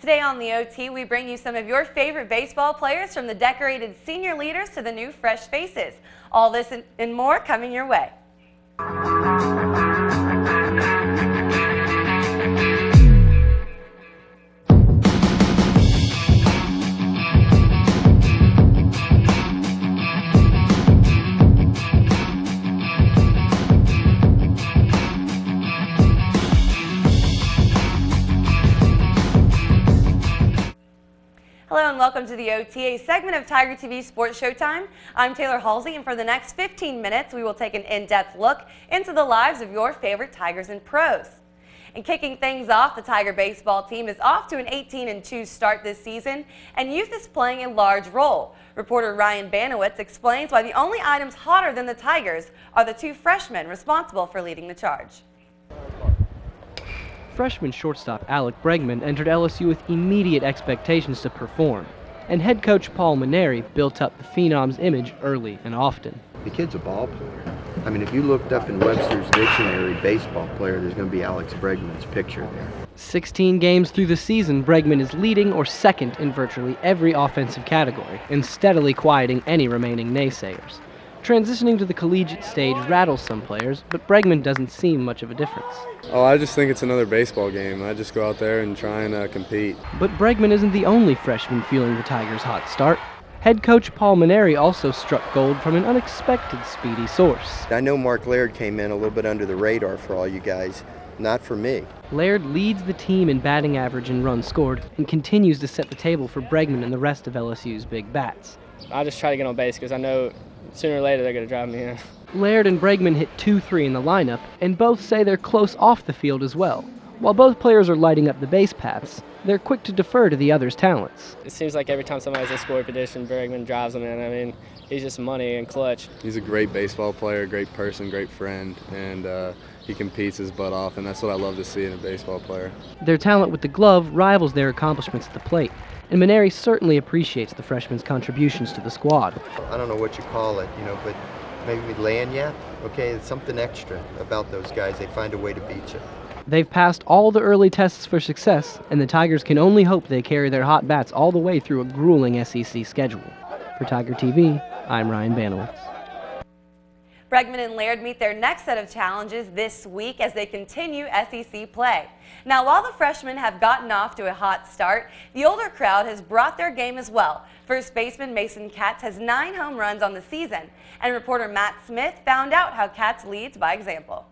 Today on the OT, we bring you some of your favorite baseball players from the decorated senior leaders to the new fresh faces. All this and more coming your way. Welcome to the OTA segment of Tiger TV Sports Showtime. I'm Taylor Halsey and for the next 15 minutes we will take an in-depth look into the lives of your favorite Tigers and pros. And kicking things off, the Tiger baseball team is off to an 18-2 start this season and youth is playing a large role. Reporter Ryan Banowitz explains why the only items hotter than the Tigers are the two freshmen responsible for leading the charge. Freshman shortstop Alex Bregman entered LSU with immediate expectations to perform, and head coach Paul Mainieri built up the Phenom's image early and often. The kid's a ball player. I mean, if you looked up in Webster's dictionary baseball player, there's going to be Alex Bregman's picture there. 16 games through the season, Bregman is leading or second in virtually every offensive category and steadily quieting any remaining naysayers. Transitioning to the collegiate stage rattles some players, but Bregman doesn't seem much of a difference. Oh, I just think it's another baseball game. I just go out there and try and uh, compete. But Bregman isn't the only freshman feeling the Tigers' hot start. Head coach Paul Mainieri also struck gold from an unexpected speedy source. I know Mark Laird came in a little bit under the radar for all you guys. Not for me. Laird leads the team in batting average and runs scored and continues to set the table for Bregman and the rest of LSU's big bats. I just try to get on base because I know sooner or later they're going to drive me in. Laird and Bregman hit 2-3 in the lineup, and both say they're close off the field as well. While both players are lighting up the base paths, they're quick to defer to the other's talents. It seems like every time somebody's in scoring position, Bregman drives them in. I mean, he's just money and clutch. He's a great baseball player, great person, great friend, and uh, he competes his butt off, and that's what I love to see in a baseball player. Their talent with the glove rivals their accomplishments at the plate, and Mainieri certainly appreciates the freshman's contributions to the squad. I don't know what you call it, you know, but maybe lagniappe, okay? It's something extra about those guys. They find a way to beat you. They've passed all the early tests for success, and the Tigers can only hope they carry their hot bats all the way through a grueling SEC schedule. For Tiger TV, I'm Ryan Banowitz. Bregman and Laird meet their next set of challenges this week as they continue SEC play. Now, while the freshmen have gotten off to a hot start, the older crowd has brought their game as well. First baseman Mason Katz has nine home runs on the season, and reporter Matt Smith found out how Katz leads by example.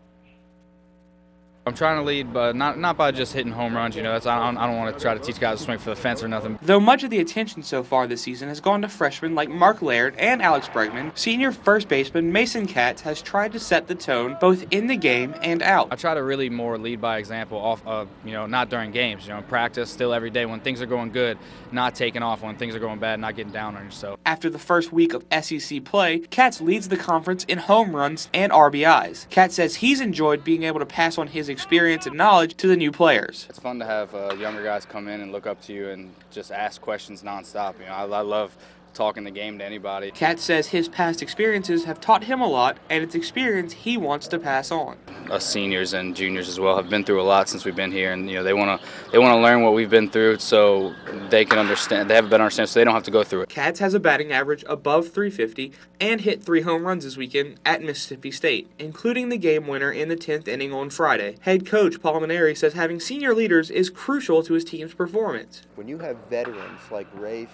I'm trying to lead, but not not by just hitting home runs. You know, that's I don't, I don't want to try to teach guys to swing for the fence or nothing. Though much of the attention so far this season has gone to freshmen like Mark Laird and Alex Bregman, senior first baseman Mason Katz has tried to set the tone both in the game and out. I try to really more lead by example, off of you know, not during games. You know, practice still every day when things are going good, not taking off when things are going bad, not getting down on yourself. After the first week of SEC play, Katz leads the conference in home runs and RBIs. Katz says he's enjoyed being able to pass on his experience and knowledge to the new players. It's fun to have uh, younger guys come in and look up to you and just ask questions nonstop. You know, I, I love talking the game to anybody. Katz says his past experiences have taught him a lot, and it's experience he wants to pass on. Us seniors and juniors as well have been through a lot since we've been here, and you know they want to they want to learn what we've been through, so they can understand. They have a better understanding, so they don't have to go through it. Katz has a batting average above 350 and hit three home runs this weekend at Mississippi State, including the game winner in the 10th inning on Friday. Head coach Paul Mainieri says having senior leaders is crucial to his team's performance. When you have veterans like Raph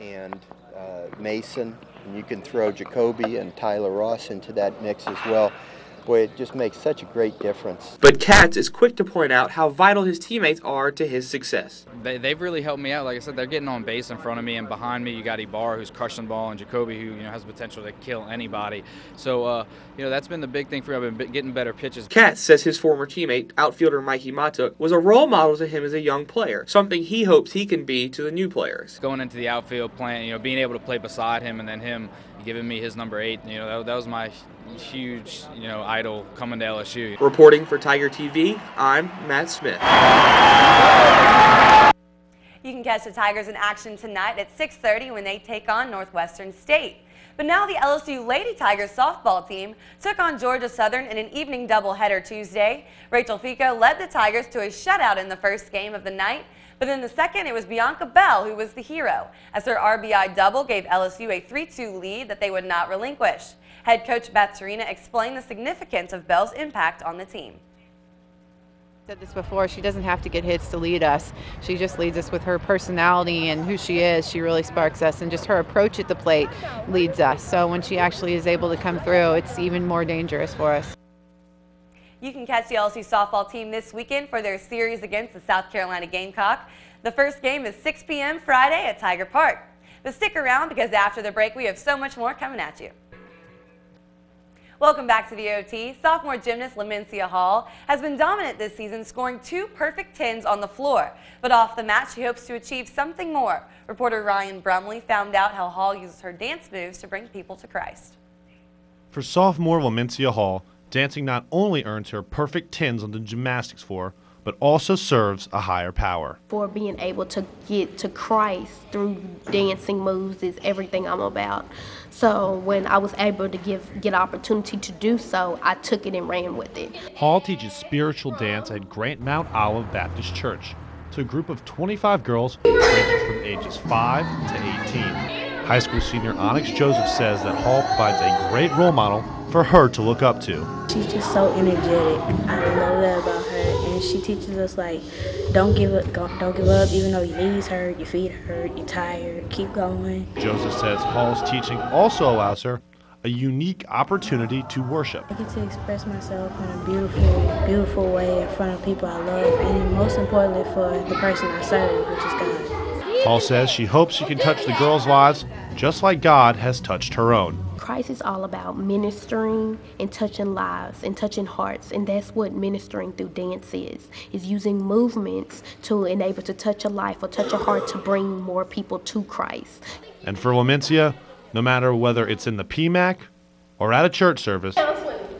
and Uh, Mason, and you can throw Jacoby and Tyler Ross into that mix as well boy, it just makes such a great difference. But Katz is quick to point out how vital his teammates are to his success. They, they've really helped me out. Like I said, they're getting on base in front of me, and behind me you got Ibarra who's crushing the ball, and Jacoby who you know has the potential to kill anybody. So uh, you know that's been the big thing for me. I've been getting better pitches. Katz says his former teammate, outfielder Mikie Mahtook, was a role model to him as a young player, something he hopes he can be to the new players. Going into the outfield, playing, you know, being able to play beside him, and then him giving me his number eight, you know, that, that was my huge, you know, idol coming to LSU. Reporting for Tiger TV, I'm Matt Smith. You can catch the Tigers in action tonight at 6.30 when they take on Northwestern State. But now the LSU Lady Tigers softball team took on Georgia Southern in an evening doubleheader Tuesday. Rachel Fico led the Tigers to a shutout in the first game of the night, but in the second it was Bianca Bell who was the hero, as her RBI double gave LSU a 3-2 lead that they would not relinquish. Head coach Beth Torina explained the significance of Bell's impact on the team said this before she doesn't have to get hits to lead us she just leads us with her personality and who she is she really sparks us and just her approach at the plate leads us so when she actually is able to come through it's even more dangerous for us you can catch the LSU softball team this weekend for their series against the South Carolina Gamecock. The first game is 6 p.m. Friday at Tiger Park. But stick around because after the break we have so much more coming at you. Welcome back to the OT. Sophomore gymnast Lloimincia Hall has been dominant this season, scoring two perfect tens on the floor. But off the mat, she hopes to achieve something more. Reporter Ryan Brumley found out how Hall uses her dance moves to bring people to Christ. For sophomore Lloimincia Hall, dancing not only earns her perfect tens on the gymnastics floor, but also serves a higher power. For being able to get to Christ through dancing moves is everything I'm about. So when I was able to give get opportunity to do so, I took it and ran with it. Hall teaches spiritual dance at Grant Mount Olive Baptist Church to a group of 25 girls ranging from ages 5 to 18. High school senior Onyx Joseph says that Hall provides a great role model for her to look up to. She's just so energetic. I love that about her, and she teaches us like, don't give up, don't give up, even though your knees hurt, your feet hurt, you're tired, keep going. Joseph says Hall's teaching also allows her a unique opportunity to worship. I get to express myself in a beautiful, beautiful way in front of people I love, and most importantly for the person I serve, which is God. Paul says she hopes she can touch the girls' lives just like God has touched her own. Christ is all about ministering and touching lives and touching hearts, and that's what ministering through dance is, is using movements to enable to touch a life or touch a heart to bring more people to Christ. And for Lloimincia, no matter whether it's in the PMAC or at a church service,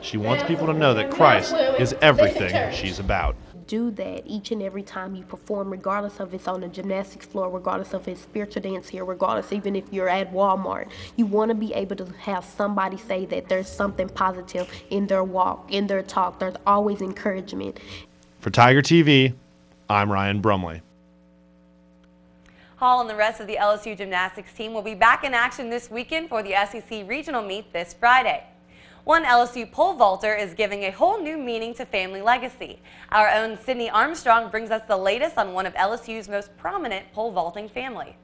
she wants people to know that Christ is everything she's about do that each and every time you perform, regardless of it's on the gymnastics floor, regardless of it's spiritual dance here, regardless even if you're at Walmart. You want to be able to have somebody say that there's something positive in their walk, in their talk. There's always encouragement. For Tiger TV, I'm Ryan Brumley. Hall and the rest of the LSU gymnastics team will be back in action this weekend for the SEC regional meet this Friday. One LSU pole vaulter is giving a whole new meaning to family legacy. Our own Sydney Armstrong brings us the latest on one of LSU's most prominent pole vaulting family.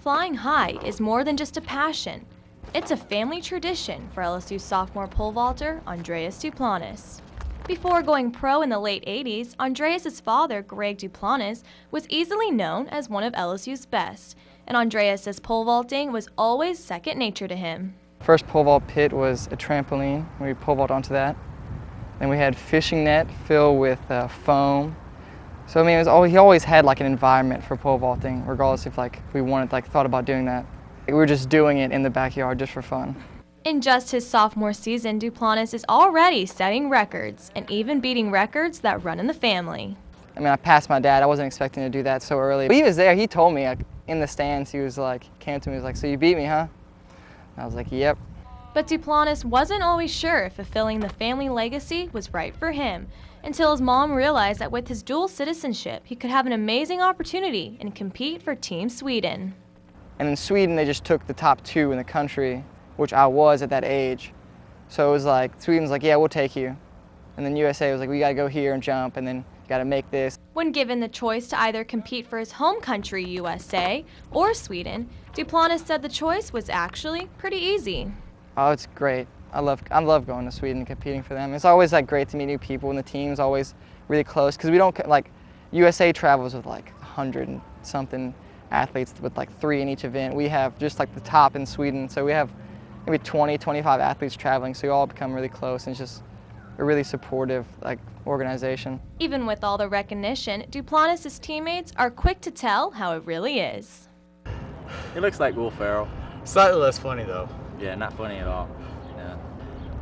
Flying high is more than just a passion. It's a family tradition for LSU sophomore pole vaulter Andreas Duplantis. Before going pro in the late 80s, Andreas' father, Greg Duplantis, was easily known as one of LSU's best, and Andreas' pole vaulting was always second nature to him. First pole vault pit was a trampoline. We pole vault onto that. Then we had fishing net filled with uh, foam. So I mean, it was always, he always had like an environment for pole vaulting, regardless if like we wanted like thought about doing that. We were just doing it in the backyard just for fun. In just his sophomore season, Duplantis is already setting records and even beating records that run in the family. I mean, I passed my dad. I wasn't expecting to do that so early. But he was there. He told me like, in the stands. He was like, came to me. He was like, "So you beat me, huh?" I was like, yep. But Duplantis wasn't always sure if fulfilling the family legacy was right for him until his mom realized that with his dual citizenship, he could have an amazing opportunity and compete for Team Sweden. And in Sweden, they just took the top two in the country, which I was at that age. So it was like, Sweden's like, yeah, we'll take you. And then USA was like, we got to go here and jump, and then got to make this. When given the choice to either compete for his home country, USA, or Sweden, Duplantis said the choice was actually pretty easy. Oh, it's great. I love, I love going to Sweden and competing for them. It's always like great to meet new people and the team's always really close because we don't, like, USA travels with like 100 and something athletes with like three in each event. We have just like the top in Sweden, so we have maybe 20, 25 athletes traveling, so you all become really close and it's just a really supportive like organization. Even with all the recognition, Duplantis' teammates are quick to tell how it really is. He looks like Will Ferrell. Slightly less funny though. Yeah, not funny at all. Yeah.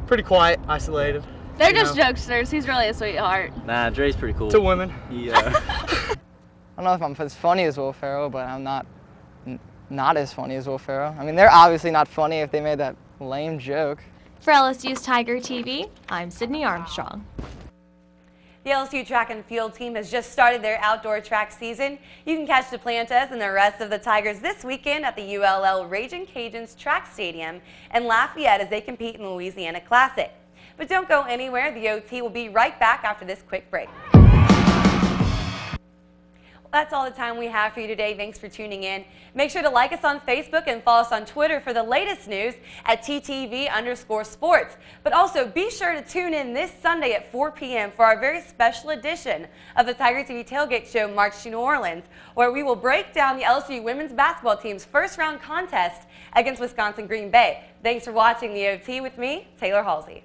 Pretty quiet, isolated. They're just know. jokesters. He's really a sweetheart. Nah, Dre's pretty cool. To women. Yeah. Uh, I don't know if I'm as funny as Will Ferrell, but I'm not not as funny as Will Ferrell. I mean, they're obviously not funny if they made that lame joke. For LSU's Tiger TV, I'm Sydney Armstrong. The LSU track and field team has just started their outdoor track season. You can catch Duplantis and the rest of the Tigers this weekend at the ULL Raging Cajuns track stadium in Lafayette as they compete in the Louisiana Classic. But don't go anywhere. The OT will be right back after this quick break. That's all the time we have for you today. Thanks for tuning in. Make sure to like us on Facebook and follow us on Twitter for the latest news at TTV underscore sports. But also be sure to tune in this Sunday at 4 p.m. for our very special edition of the Tiger TV Tailgate Show March to New Orleans, where we will break down the LSU women's basketball team's first round contest against Wisconsin Green Bay. Thanks for watching the OT with me, Taylor Halsey.